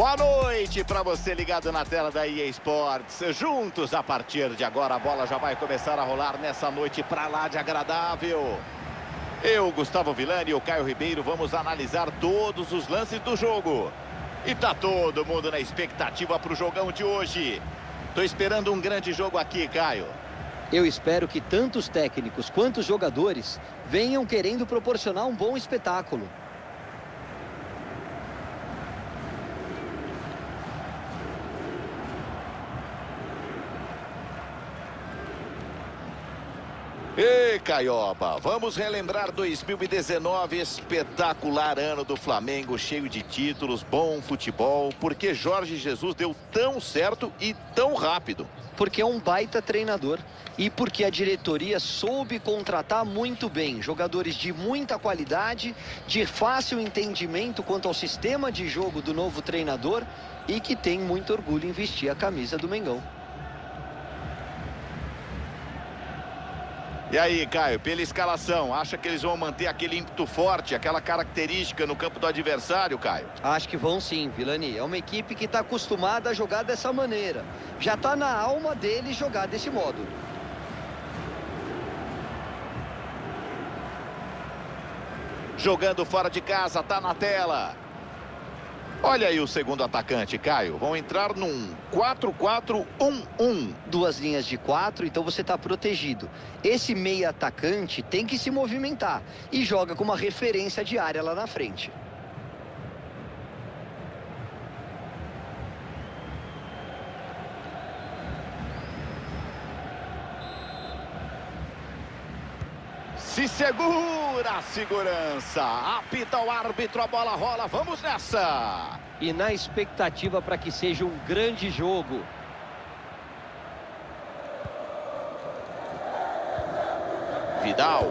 Boa noite para você ligado na tela da EA Sports. Juntos a partir de agora a bola já vai começar a rolar nessa noite para lá de agradável. Eu, Gustavo Villani e o Caio Ribeiro vamos analisar todos os lances do jogo. E tá todo mundo na expectativa para o jogão de hoje. Tô esperando um grande jogo aqui, Caio. Eu espero que tanto os técnicos quanto jogadores venham querendo proporcionar um bom espetáculo. Ei, Caioba, vamos relembrar 2019, espetacular ano do Flamengo, cheio de títulos, bom futebol, porque Jorge Jesus deu tão certo e tão rápido. Porque é um baita treinador e porque a diretoria soube contratar muito bem jogadores de muita qualidade, de fácil entendimento quanto ao sistema de jogo do novo treinador e que tem muito orgulho em vestir a camisa do Mengão. E aí, Caio, pela escalação, acha que eles vão manter aquele ímpeto forte, aquela característica no campo do adversário, Caio? Acho que vão sim, Vilani. É uma equipe que está acostumada a jogar dessa maneira. Já está na alma deles jogar desse modo. Jogando fora de casa, tá na tela. Olha aí o segundo atacante, Caio. Vão entrar num 4-4-1-1. Duas linhas de quatro, então você está protegido. Esse meia atacante tem que se movimentar e joga com uma referência de área lá na frente. Se segura a segurança. Apita o árbitro, a bola rola. Vamos nessa. E na expectativa para que seja um grande jogo. Vidal.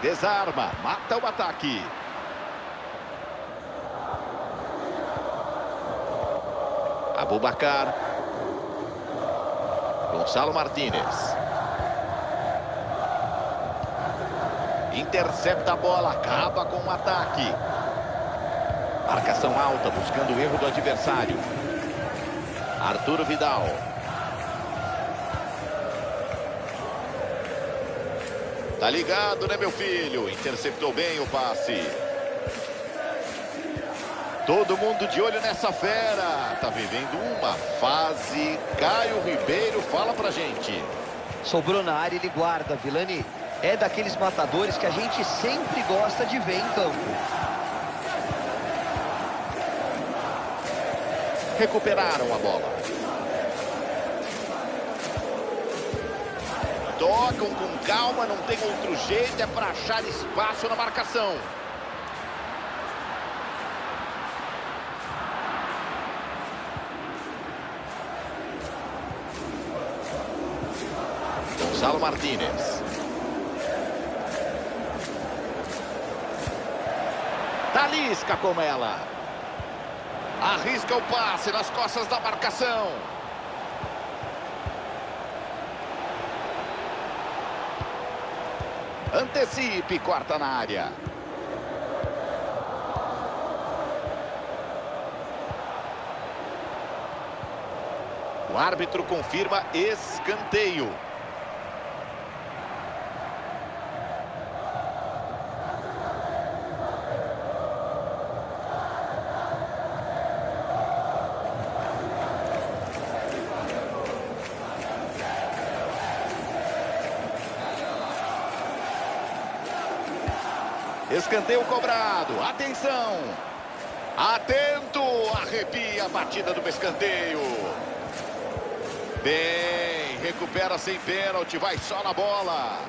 Desarma, mata o ataque. Abubacar. Gonçalo Martínez. Intercepta a bola, acaba com o ataque. Marcação alta, buscando o erro do adversário. Arturo Vidal. Tá ligado, né, meu filho? Interceptou bem o passe. Todo mundo de olho nessa fera. Tá vivendo uma fase. Caio Ribeiro, fala pra gente. Sobrou na área, ele guarda, Vilani. É daqueles matadores que a gente sempre gosta de ver em campo. Recuperaram a bola. Tocam com calma, não tem outro jeito, é para achar espaço na marcação. Martínez. Talisca com ela. Arrisca o passe nas costas da marcação. Antecipe, corta na área. O árbitro confirma escanteio. Escanteio cobrado. Atenção. Atento. Arrepia a batida do escanteio. Bem, recupera sem pênalti. Vai só na bola.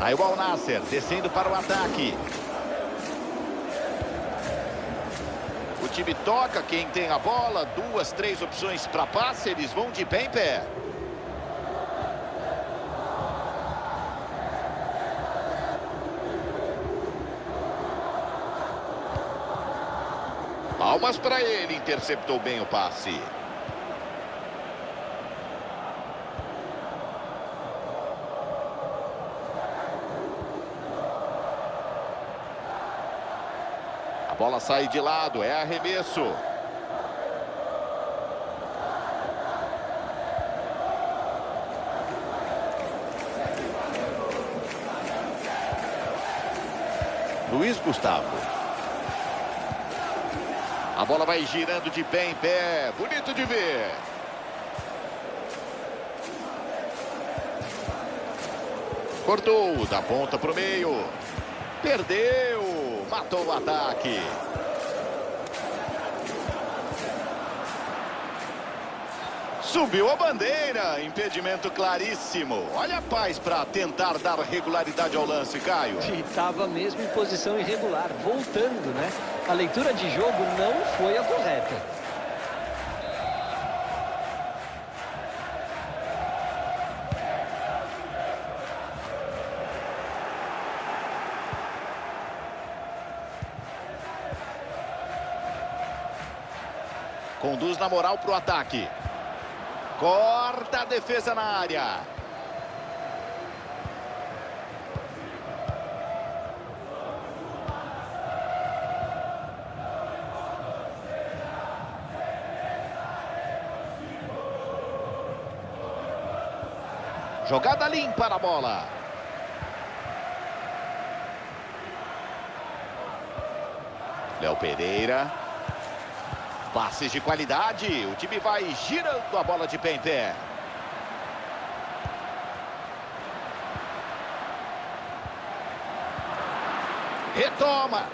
Aí o Al Nasser descendo para o ataque. time toca, quem tem a bola, duas, três opções para passe, eles vão de pé em pé. Palmas para ele, interceptou bem o passe. Bola sai de lado, é arremesso. Luiz Gustavo. A bola vai girando de pé em pé. Bonito de ver. Cortou, da ponta para o meio. Perdeu. Matou o ataque. Subiu a bandeira, impedimento claríssimo. Olha a paz para tentar dar regularidade ao lance, Caio. Estava mesmo em posição irregular, voltando, né? A leitura de jogo não foi a correta. Na moral para o ataque. Corta a defesa na área. Jogada limpa na bola. Léo Pereira. Passes de qualidade. O time vai girando a bola de pé em pé. Retoma.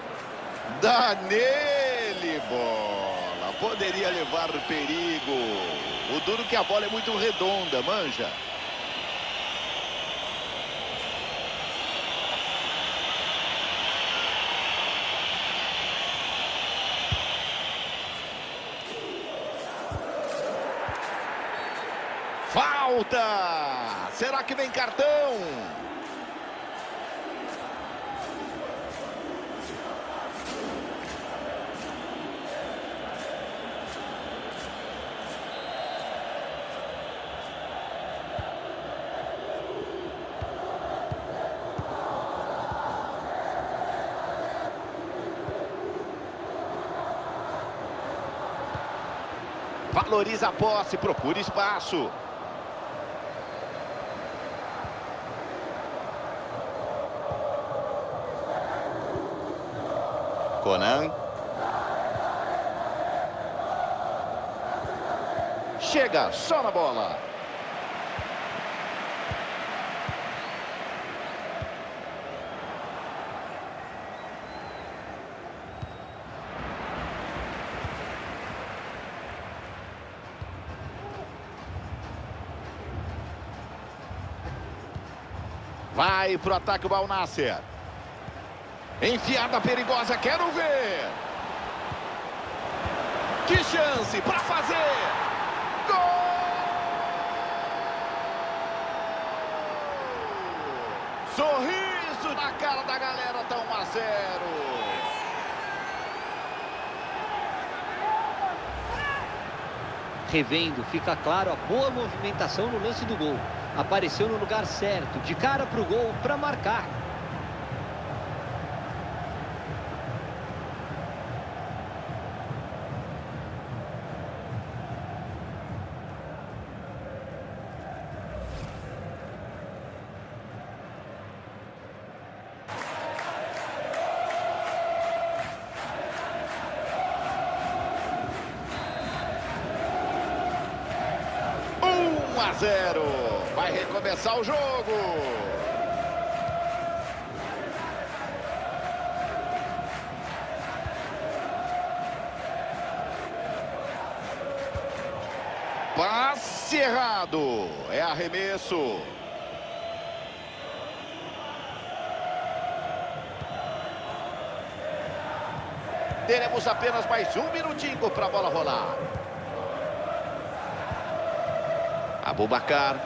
Dá nele, bola. Poderia levar perigo. O duro que a bola é muito redonda, manja. Falta! Será que vem cartão? Valoriza a posse, procura espaço. Conan. Chega, só na bola. Vai pro ataque o Balnasser. Enfiada perigosa, quero ver. Que chance para fazer. Gol! Sorriso na cara da galera, tá 1 a 0. Revendo, fica claro a boa movimentação no lance do gol. Apareceu no lugar certo, de cara para o gol, para marcar. Passe errado. É arremesso. Teremos apenas mais um minutinho para a bola rolar. Abubacar.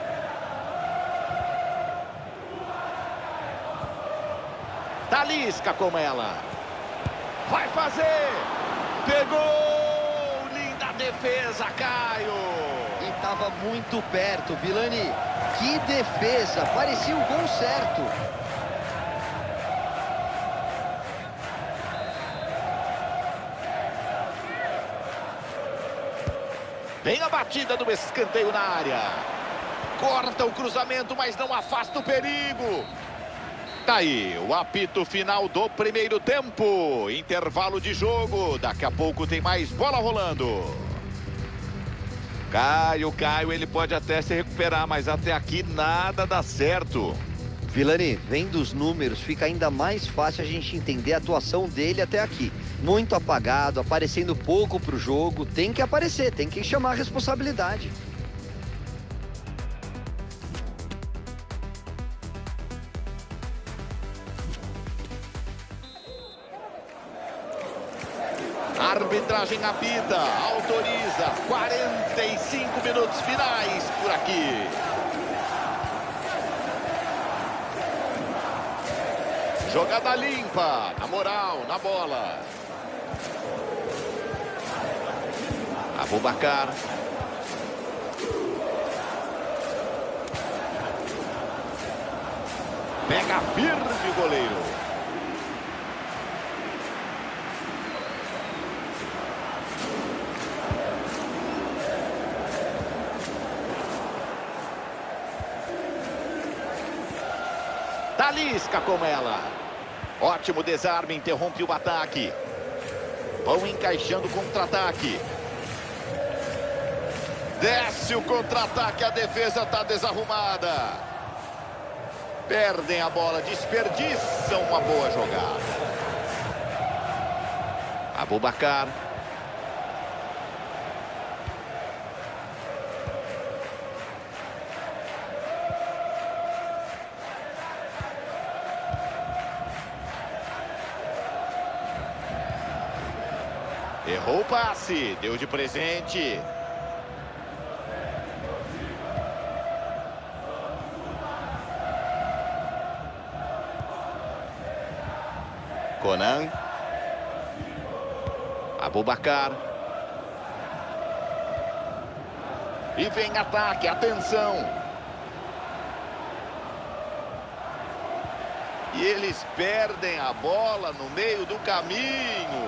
Talisca com ela. Vai fazer. pegou! Linda defesa, Caio! Estava muito perto, Vilani. Que defesa! Parecia o gol certo. Vem a batida do escanteio na área. Corta o cruzamento, mas não afasta o perigo. Tá aí, o apito final do primeiro tempo. Intervalo de jogo. Daqui a pouco tem mais bola rolando. Caio, Caio, ele pode até se recuperar, mas até aqui nada dá certo. Vilani, vendo os números, fica ainda mais fácil a gente entender a atuação dele até aqui. Muito apagado, aparecendo pouco para o jogo. Tem que aparecer, tem que chamar a responsabilidade. Arbitragem apita, autoriza 45 minutos finais por aqui. Jogada limpa, na moral, na bola. Abubacar. Pega firme o goleiro. Talisca com ela. Ótimo desarme, interrompe o ataque. Vão encaixando contra-ataque. Desce o contra-ataque, a defesa está desarrumada. Perdem a bola, desperdiçam uma boa jogada. Abubacar. Errou o passe, deu de presente. Conan. Abubacar. E vem ataque, atenção. E eles perdem a bola no meio do caminho.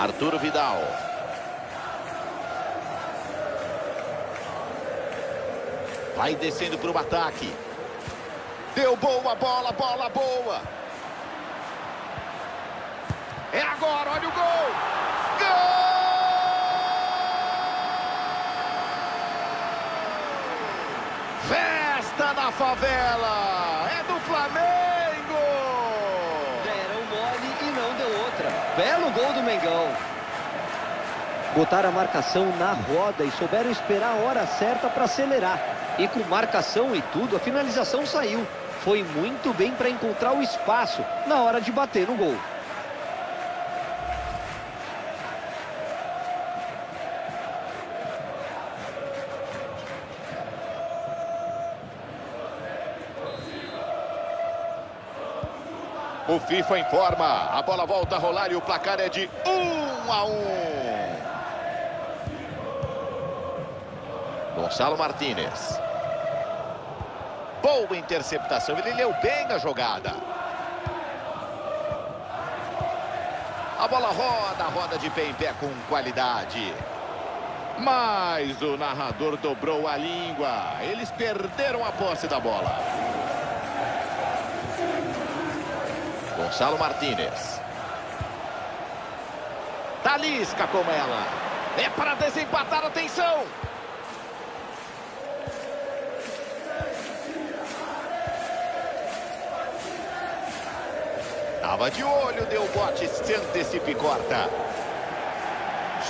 Arturo Vidal. Vai descendo para o ataque. Deu boa bola, bola boa. É agora, olha o gol. Gol! Festa na favela. É do Flamengo. Deram mole e não deu outra. Belo gol do Mengão. Botaram a marcação na roda e souberam esperar a hora certa para acelerar. E com marcação e tudo, a finalização saiu. Foi muito bem para encontrar o espaço na hora de bater no gol. O FIFA informa. A bola volta a rolar e o placar é de 1 a 1. Gonçalo Martinez. Boa interceptação. Ele leu bem a jogada. A bola roda, roda de pé em pé com qualidade. Mas o narrador dobrou a língua. Eles perderam a posse da bola. Gonçalo Martinez. Talisca com ela. É para desempatar, atenção. Tava de olho, deu bote, se antecipa e corta.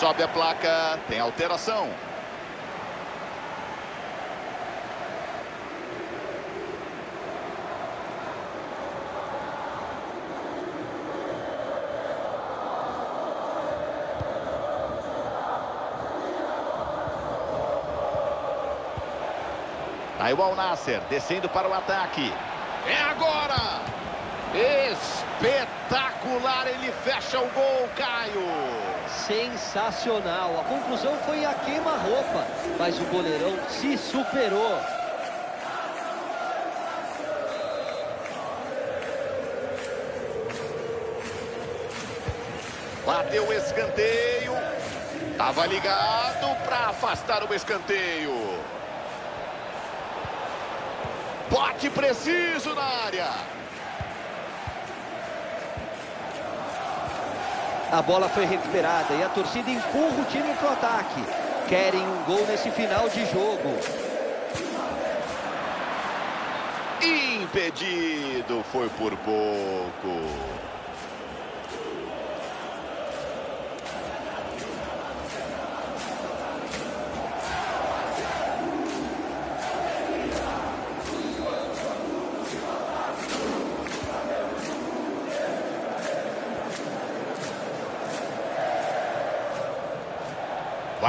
Sobe a placa, tem alteração. Aí o Al-Nasser descendo para o ataque. É agora! Espetacular, ele fecha o gol, Caio. Sensacional. A conclusão foi a queima-roupa, mas o goleirão se superou. Bateu o escanteio. Tava ligado para afastar o escanteio. Bote preciso na área. A bola foi recuperada e a torcida empurra o time para o ataque. Querem um gol nesse final de jogo. Impedido, foi por pouco.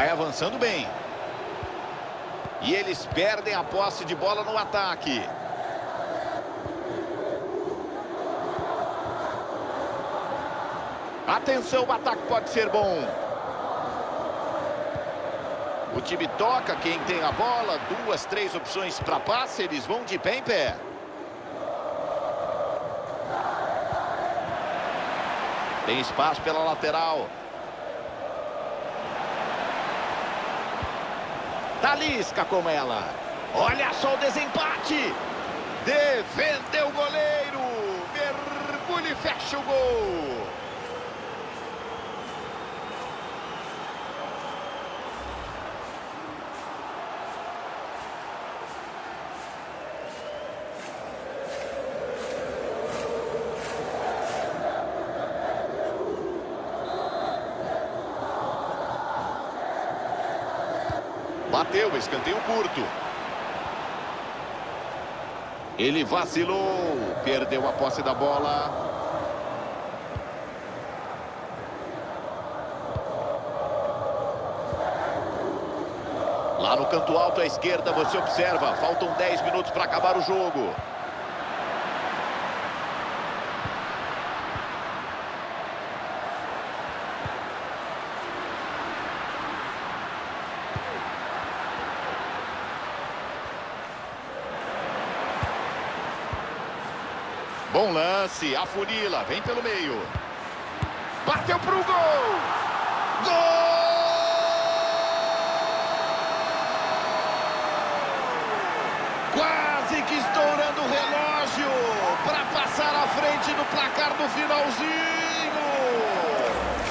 Vai avançando bem. E eles perdem a posse de bola no ataque. Atenção, o ataque pode ser bom. O time toca, quem tem a bola, duas, três opções para passe, eles vão de pé em pé. Tem espaço pela lateral. Talisca com ela. Olha só o desempate. Defendeu o goleiro. Mergulha e fecha o gol. Bateu, escanteio curto. Ele vacilou, perdeu a posse da bola. Lá no canto alto à esquerda, você observa, faltam 10 minutos para acabar o jogo. Lance, afunila, vem pelo meio. Bateu pro gol! Gol! Quase que estourando o relógio para passar à frente do placar do finalzinho.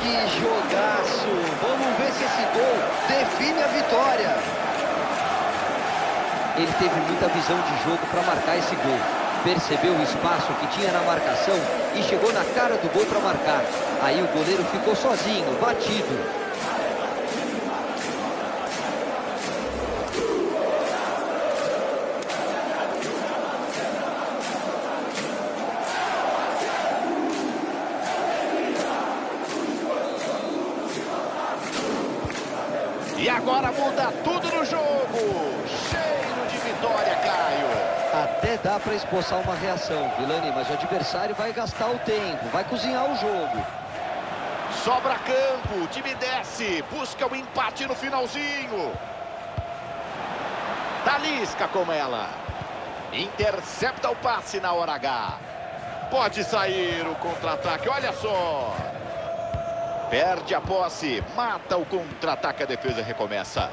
Que jogaço! Vamos ver se esse gol define a vitória. Ele teve muita visão de jogo para marcar esse gol percebeu o espaço que tinha na marcação e chegou na cara do gol para marcar. Aí o goleiro ficou sozinho, batido. E agora muda tudo no jogo. Cheiro de vitória, Caio. Até dá para esboçar uma reação, Vilani, mas o adversário vai gastar o tempo, vai cozinhar o jogo. Sobra campo, o time desce, busca o empate no finalzinho. Talisca com ela. Intercepta o passe na hora H. Pode sair o contra-ataque, olha só. Perde a posse, mata o contra-ataque, a defesa recomeça.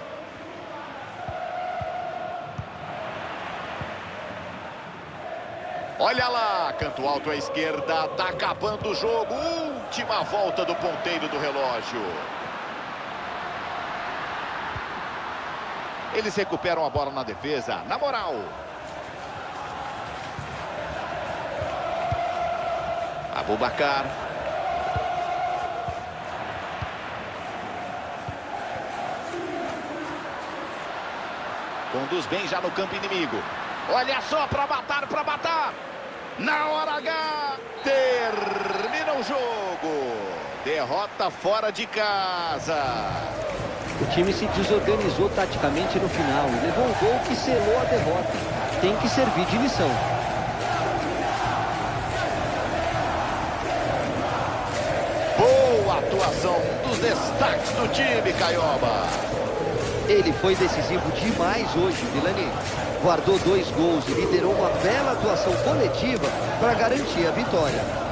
Olha lá, canto alto à esquerda, tá acabando o jogo. Última volta do ponteiro do relógio. Eles recuperam a bola na defesa, na moral. Abubacar. Conduz bem já no campo inimigo. Olha só para matar, para matar. Na hora H, termina o jogo. Derrota fora de casa. O time se desorganizou taticamente no final e levou o gol que selou a derrota. Tem que servir de lição. Boa atuação dos destaques do time, Caioba. Ele foi decisivo demais hoje, Vilani. Guardou dois gols e liderou uma bela atuação coletiva para garantir a vitória.